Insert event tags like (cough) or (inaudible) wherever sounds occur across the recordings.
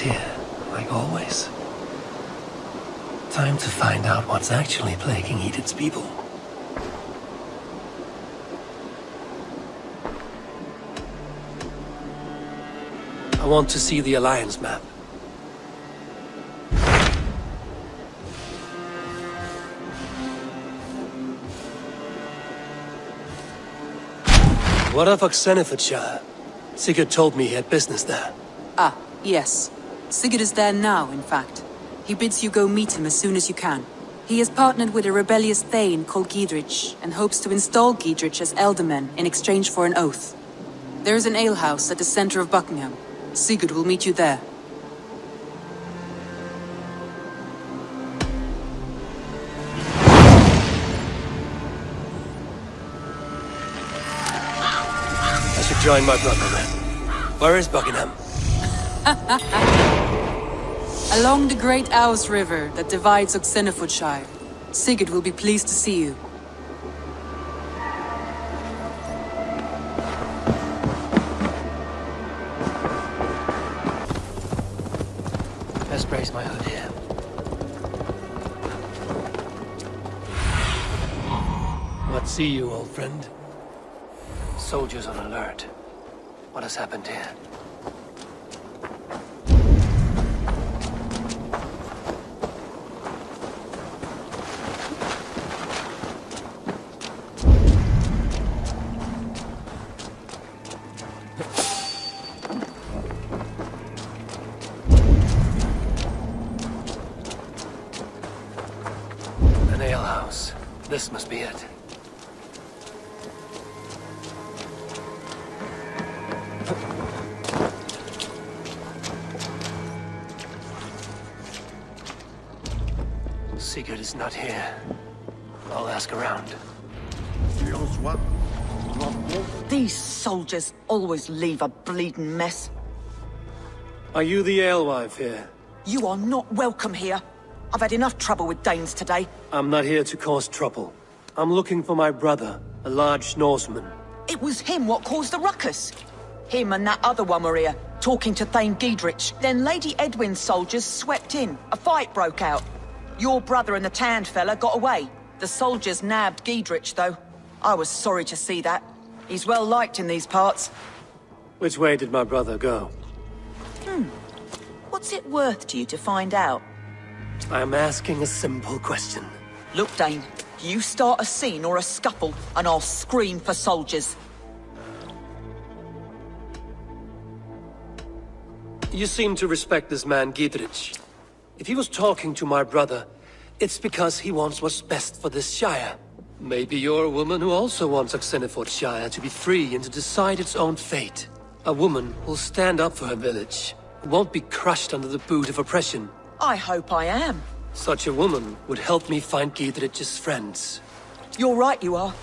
here, like always. Time to find out what's actually plaguing Edith's people. I want to see the Alliance map. What of Oxenefordscire? Sigurd told me he had business there. Ah, yes. Sigurd is there now, in fact. He bids you go meet him as soon as you can. He has partnered with a rebellious Thane called Giedrich, and hopes to install Giedrich as Ealdorman in exchange for an oath. There is an alehouse at the center of Buckingham. Sigurd will meet you there. I should join my brother then. Where is Buckingham? (laughs) Along the Great Ouse River that divides Oxenefordscire. Sigurd will be pleased to see you. Best brace my hood here. What see you, old friend? Soldiers on alert. What has happened here? Always leave a bleeding mess. Are you the alewife here? You are not welcome here. I've had enough trouble with Danes today. I'm not here to cause trouble. I'm looking for my brother, a large Norseman. It was him what caused the ruckus. Him and that other one were here, talking to Thane Giedrich. Then Lady Eadwyn's soldiers swept in. A fight broke out. Your brother and the tanned fella got away. The soldiers nabbed Giedrich, though. I was sorry to see that. He's well liked in these parts. Which way did my brother go? Hmm. What's it worth to you to find out? I'm asking a simple question. Look, Dane, you start a scene or a scuffle, and I'll scream for soldiers. You seem to respect this man, Giedrich. If he was talking to my brother, it's because he wants what's best for this Shire. Maybe you're a woman who also wants Oxenefordscire to be free and to decide its own fate. A woman who'll stand up for her village, won't be crushed under the boot of oppression. I hope I am. Such a woman would help me find Giedrich's friends. You're right, you are.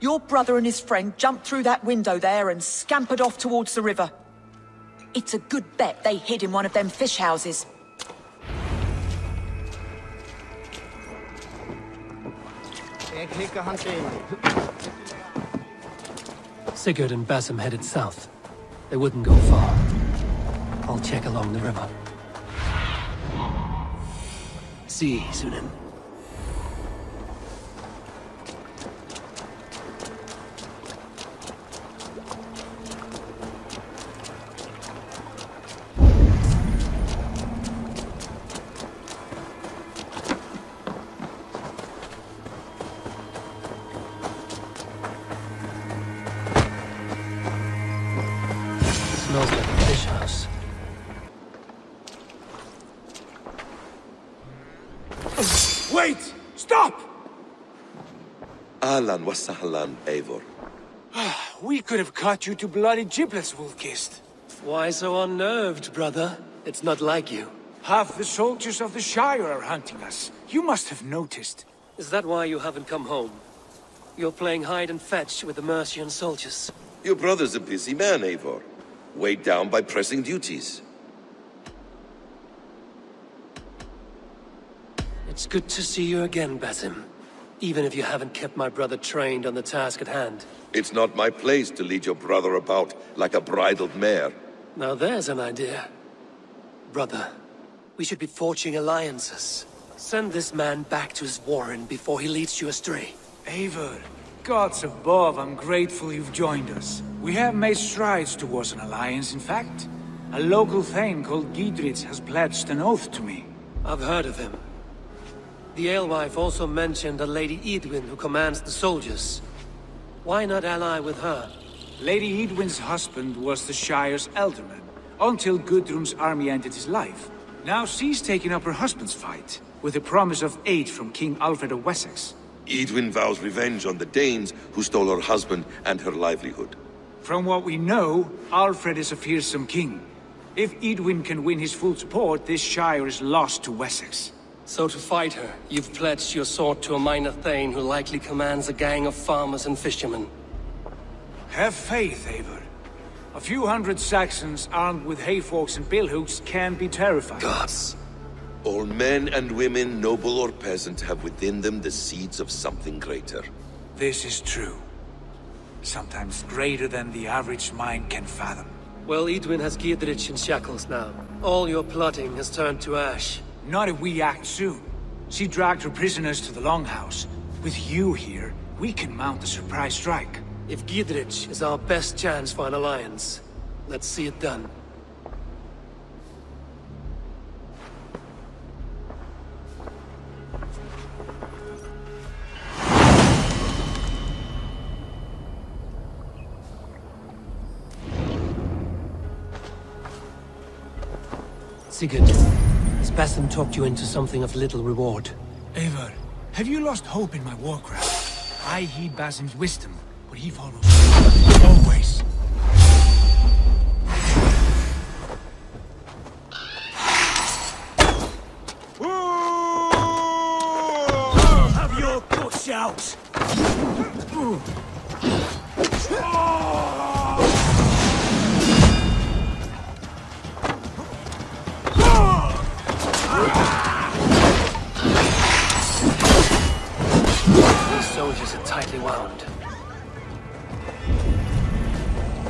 Your brother and his friend jumped through that window there and scampered off towards the river. It's a good bet they hid in one of them fish houses. Sigurd and Basim headed south. They wouldn't go far. I'll check along the river. See, Sunan. Ahlan wa sahlan, Eivor. Ah, we could have cut you to bloody giblets, Wolf-Kissed. Why so unnerved, brother? It's not like you. Half the soldiers of the Shire are hunting us. You must have noticed. Is that why you haven't come home? You're playing hide and fetch with the Mercian soldiers. Your brother's a busy man, Eivor. Weighed down by pressing duties. It's good to see you again, Basim. Even if you haven't kept my brother trained on the task at hand. It's not my place to lead your brother about like a bridled mare. Now there's an idea. Brother, we should be forging alliances. Send this man back to his warren before he leads you astray. Eivor, gods above, I'm grateful you've joined us. We have made strides towards an alliance, in fact. A local thane called Giedrich has pledged an oath to me. I've heard of him. The alewife also mentioned a Lady Eadwyn who commands the soldiers. Why not ally with her? Lady Eadwyn's husband was the Shire's ealdorman, until Gudrun's army ended his life. Now she's taking up her husband's fight, with the promise of aid from King Alfred of Wessex. Eadwyn vows revenge on the Danes who stole her husband and her livelihood. From what we know, Alfred is a fearsome king. If Eadwyn can win his full support, this Shire is lost to Wessex. So to fight her, you've pledged your sword to a minor thane who likely commands a gang of farmers and fishermen. Have faith, Eivor. A few hundred Saxons armed with hayforks and billhooks can be terrifying. Gods. All men and women, noble or peasant, have within them the seeds of something greater. This is true. Sometimes greater than the average mind can fathom. Well, Eadwyn has Giedrich in shackles now. All your plotting has turned to ash. Not if we act soon. She dragged her prisoners to the Longhouse. With you here, we can mount a surprise strike. If Giedrich is our best chance for an alliance, let's see it done. Sigurd, Basim talked you into something of little reward? Eivor, have you lost hope in my warcraft? I heed Basim's wisdom, but he follows. Always. Have your gush out! Tightly wound.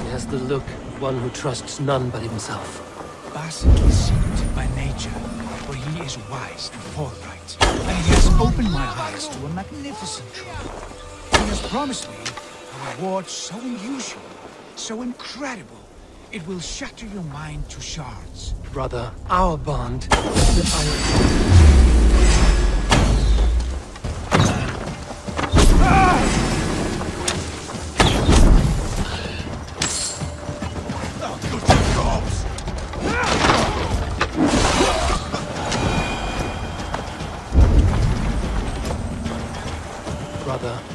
He has the look of one who trusts none but himself. Basim is secretive by nature, for he is wise and forthright. And he has opened my eyes to a magnificent truth. He has promised me a reward so unusual, so incredible, it will shatter your mind to shards. Brother, our bond is the iron.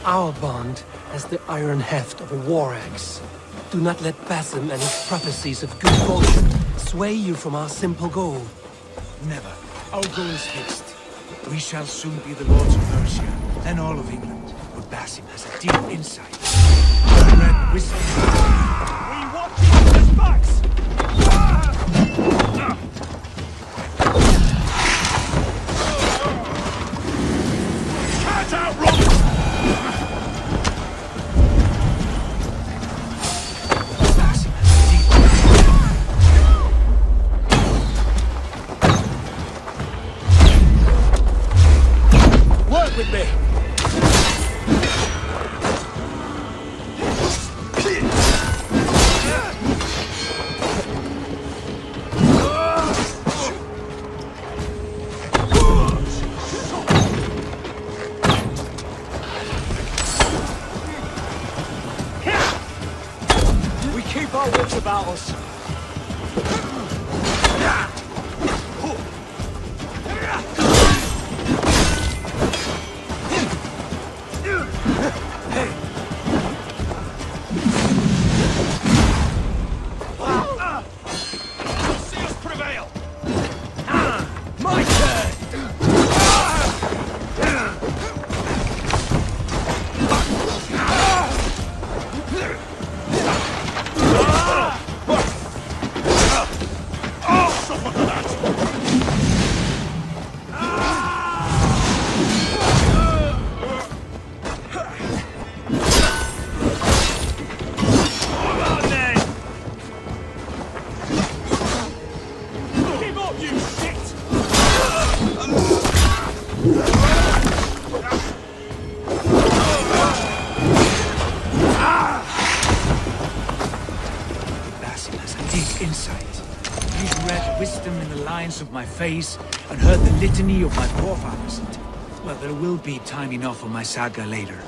Our bond has the iron heft of a war axe. Do not let Basim and his prophecies of good fortune sway you from our simple goal. Never. Our goal is fixed. We shall soon be the lords of Mercia, then all of England. But Basim has a deep insight. Red wisdom. With me! My face and heard the litany of my forefathers. Well, there will be time enough for my saga later.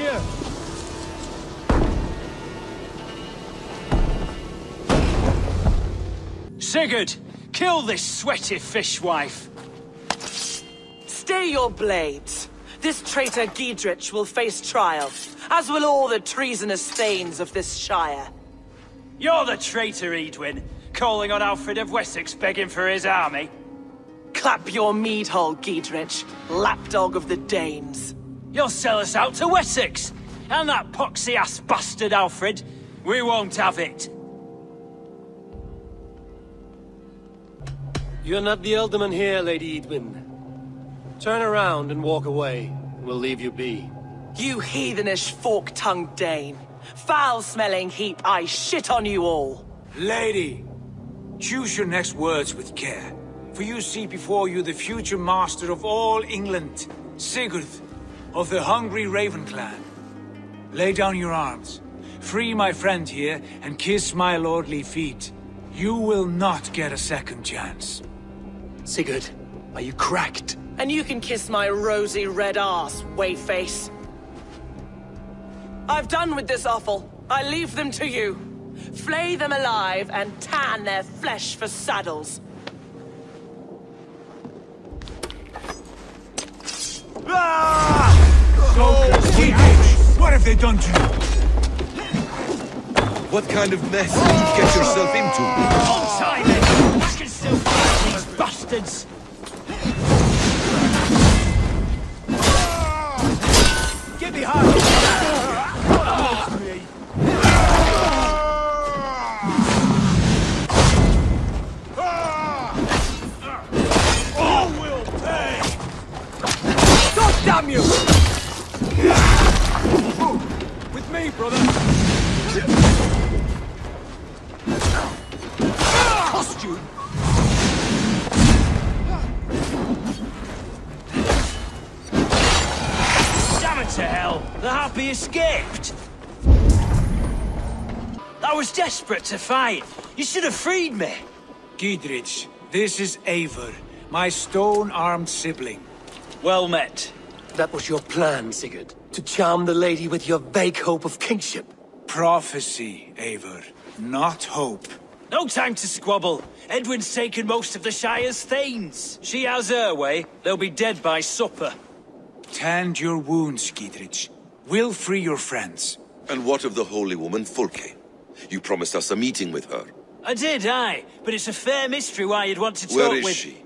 Here! Sigurd, kill this sweaty fishwife. Stay your blades. This traitor Giedrich will face trial, as will all the treasonous thanes of this shire. You're the traitor, Eadwyn, calling on Alfred of Wessex begging for his army. Clap your mead hole, Giedrich, lapdog of the Danes. You'll sell us out to Wessex, and that poxy-ass bastard Alfred. We won't have it. You're not the Ealdorman here, Lady Eadwyn. Turn around and walk away, and we'll leave you be. You heathenish fork-tongued Dane. Foul-smelling heap, I shit on you all. Lady, choose your next words with care, for you see before you the future master of all England, Sigurd, of the hungry Raven clan. Lay down your arms, free my friend here, and kiss my lordly feet. You will not get a second chance. Sigurd, are you cracked? And you can kiss my rosy red ass, wayface. I've done with this offal. I leave them to you. Flay them alive and tan their flesh for saddles. Giedrich, what have they done to you? What kind of mess did you get yourself into? On time, then! I can still fight these bastards! Get behind! God damn you! With me, brother! Costume! Damn it to hell! The Harpy escaped! I was desperate to fight. You should have freed me. Giedrich, this is Eivor, my stone-armed sibling. Well met. That was your plan, Sigurd. To charm the lady with your vague hope of kingship. Prophecy, Eivor, not hope. No time to squabble. Eadwyn's taken most of the Shire's thanes. She has her way. They'll be dead by supper. Tend your wounds, Giedrich. We'll free your friends. And what of the holy woman Fulke? You promised us a meeting with her. I did, aye. But it's a fair mystery why you'd want to talk with... Where is with... she?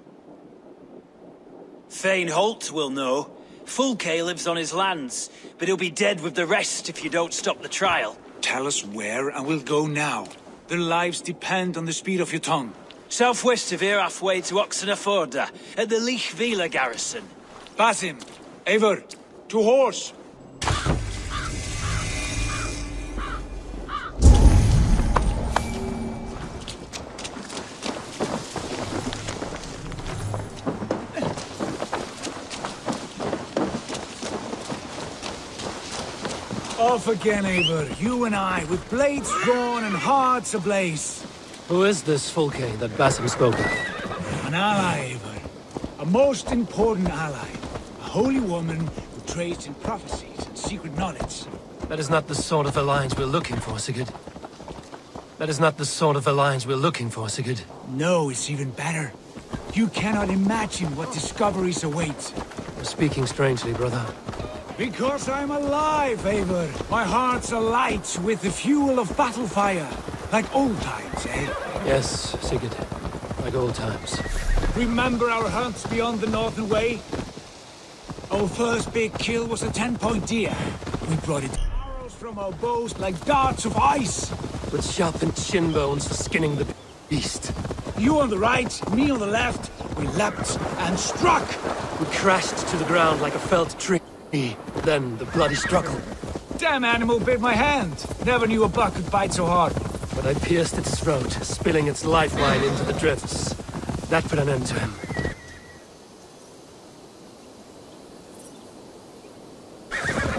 Thane Holt will know. Fulke lives on his lands, but he'll be dead with the rest if you don't stop the trial. Tell us where, and we'll go now. Their lives depend on the speed of your tongue. Southwest of here, halfway to Oxenaforda, at the Leich Vila garrison. Basim, Eivor, to horse! Off again, Eivor. You and I, with blades drawn and hearts ablaze. Who is this Fulke that Basim spoke of? An ally, Eivor. A most important ally. A holy woman who trades in prophecies and secret knowledge. That is not the sort of alliance we're looking for, Sigurd. That is not the sort of alliance we're looking for, Sigurd. No, it's even better. You cannot imagine what discoveries await. You're speaking strangely, brother. Because I'm alive, Eivor. My heart's alight with the fuel of battle fire. Like old times, eh? Yes, Sigurd. Like old times. Remember our hunts beyond the Northern Way? Our first big kill was a ten-point deer. We brought it arrows from our bows like darts of ice. With sharpened shin bones for skinning the beast. You on the right, me on the left. We leapt and struck. We crashed to the ground like a felled tree. Then the bloody struggle. Damn animal bit my hand. Never knew a buck could bite so hard. But I pierced its throat, spilling its lifeline into the drifts. That put an end to him.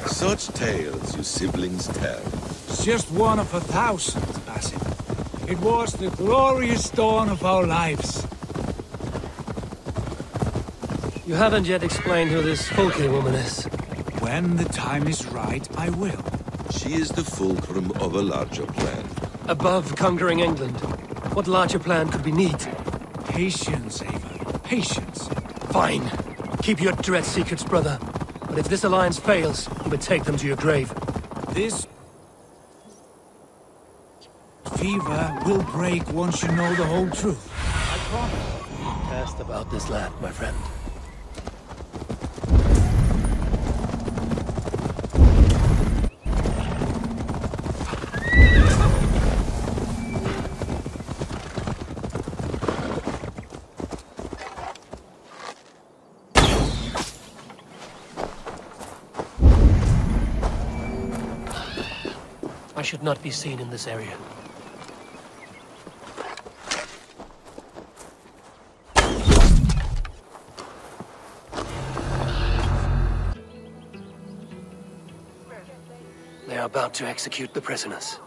Such tales you siblings tell. It's just one of a thousand, Basim. It was the glorious dawn of our lives. You haven't yet explained who this Fulke woman is. When the time is right, I will. She is the fulcrum of a larger plan. Above conquering England, what larger plan could we need? Patience, Eivor. Patience. Fine. Keep your dread secrets, brother. But if this alliance fails, you may take them to your grave. This... fever will break once you know the whole truth. I promise. Asked about this lad, my friend. Should not be seen in this area. They are about to execute the prisoners.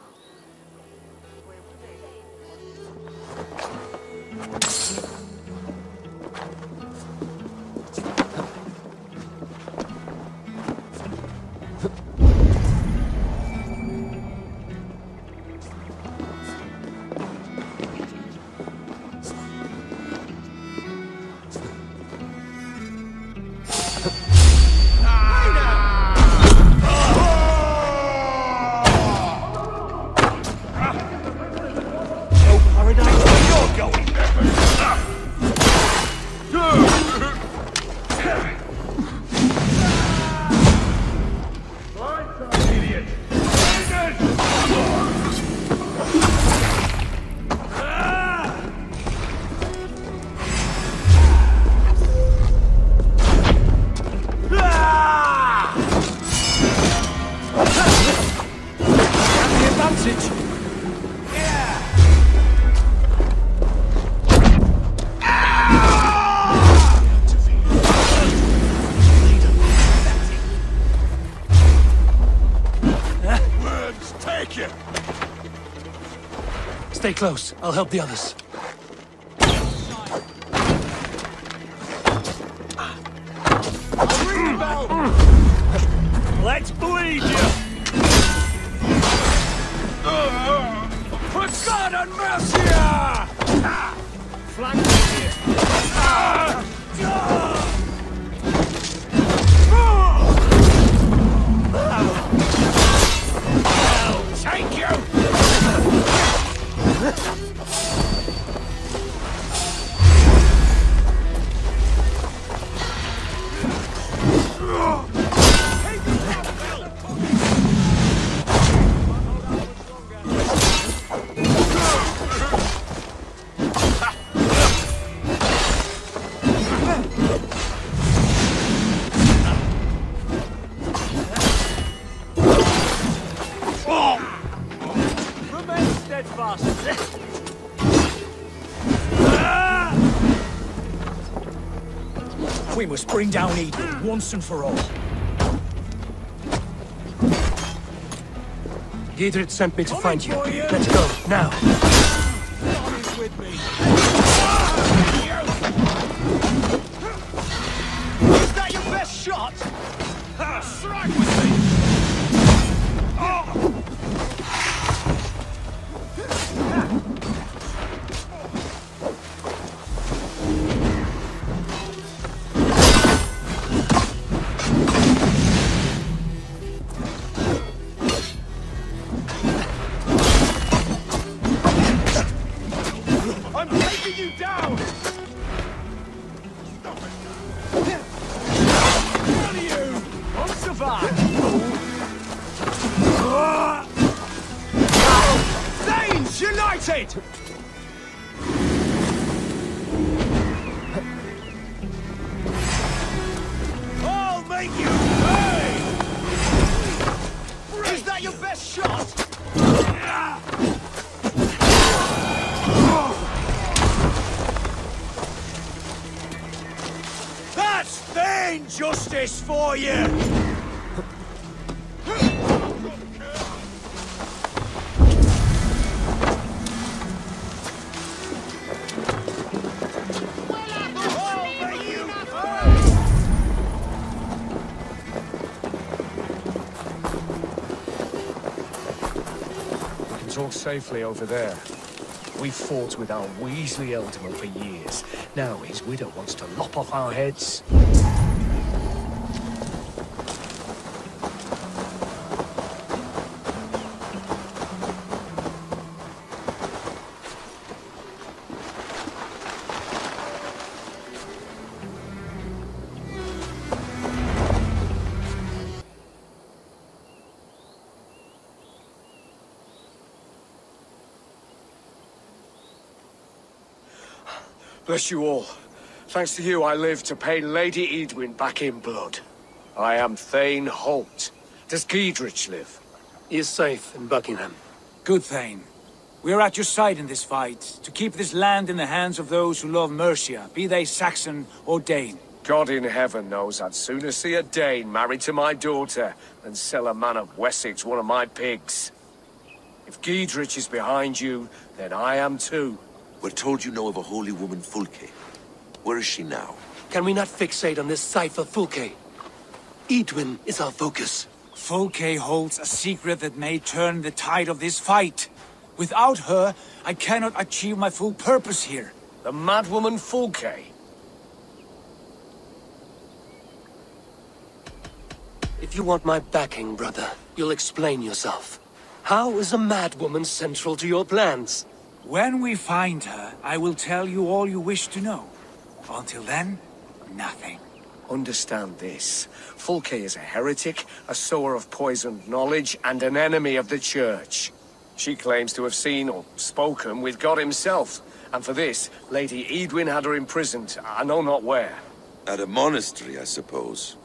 Stay close. I'll help the others. Let's bleed you! For God and Mercia! Ah! Ah! Flank me here. Take you! Remain steadfast. We must bring down Eden once and for all. Giedrich sent me to find you. Let's go, now. Safely over there. We fought with our Weasley Ealdorman for years. Now his widow wants to lop off our heads. Bless you all. Thanks to you, I live to pay Lady Eadwyn back in blood. I am Thane Holt. Does Giedrich live? He is safe in Buckingham. Good, Thane. We are at your side in this fight, to keep this land in the hands of those who love Mercia, be they Saxon or Dane. God in heaven knows I'd sooner see a Dane married to my daughter than sell a man of Wessex one of my pigs. If Giedrich is behind you, then I am too. We're told you know of a holy woman, Fulke. Where is she now? Can we not fixate on this cipher, Fulke? Eadwyn is our focus. Fulke holds a secret that may turn the tide of this fight. Without her, I cannot achieve my full purpose here. The madwoman Fulke. If you want my backing, brother, you'll explain yourself. How is a madwoman central to your plans? When we find her, I will tell you all you wish to know. Until then, nothing. Understand this. Fulke is a heretic, a sower of poisoned knowledge, and an enemy of the Church. She claims to have seen or spoken with God himself, and for this, Lady Eadwyn had her imprisoned, I know not where. At a monastery, I suppose.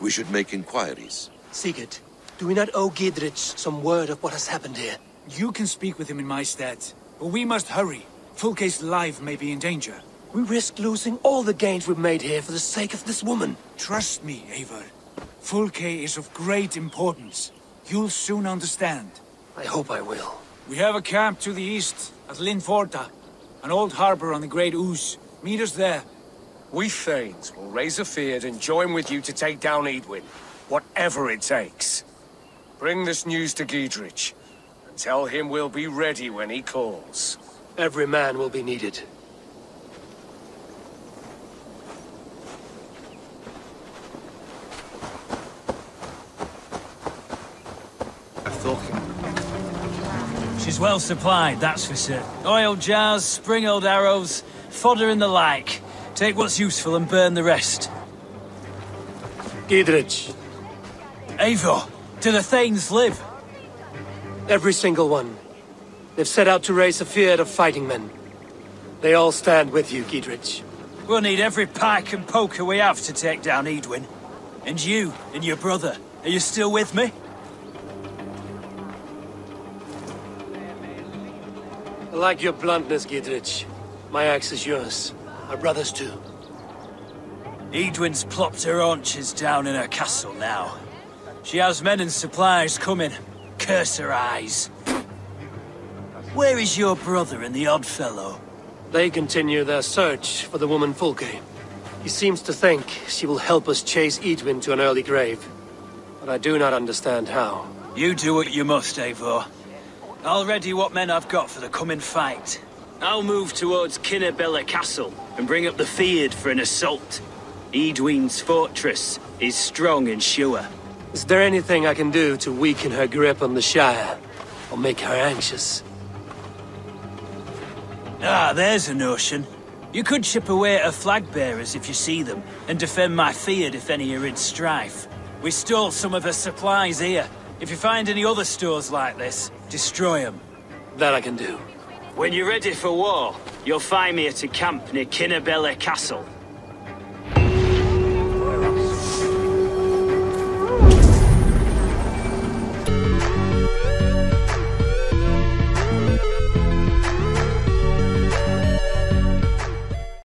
We should make inquiries. Sigurd, do we not owe Giedrich some word of what has happened here? You can speak with him in my stead, but we must hurry. Fulke's life may be in danger. We risk losing all the gains we've made here for the sake of this woman. Trust me, Eivor. Fulke is of great importance. You'll soon understand. I hope I will. We have a camp to the east, at Linforta. An old harbor on the Great Ouse. Meet us there. We Thanes will raise a fyrd and join with you to take down Eadwyn. Whatever it takes. Bring this news to Giedrich. And tell him we'll be ready when he calls. Every man will be needed. I thought she's well supplied, that's for certain. Oil jars, spring-old arrows, fodder and the like. Take what's useful and burn the rest. Giedrich, Eivor, do the Thanes live? Every single one. They've set out to raise a fear of fighting men. They all stand with you, Giedrich. We'll need every pike and poker we have to take down Eadwyn. And you, and your brother, are you still with me? I like your bluntness, Giedrich. My axe is yours. My brother's too. Eadwyn's plopped her haunches down in her castle now. She has men and supplies coming. Curse her eyes. Where is your brother and the odd fellow? They continue their search for the woman Fulke. He seems to think she will help us chase Eadwyn to an early grave. but I do not understand how. You do what you must, Eivor. I'll ready what men I've got for the coming fight. I'll move towards Kinnabella Castle and bring up the Fyrd for an assault. Eadwyn's fortress is strong and sure. Is there anything I can do to weaken her grip on the Shire? Or make her anxious? Ah, there's a notion. You could chip away at her flag bearers if you see them, and defend my Fyrd if any are in strife. We stole some of her supplies here. If you find any other stores like this, destroy them. That I can do. When you're ready for war, you'll find me at a camp near Kinnabella Castle.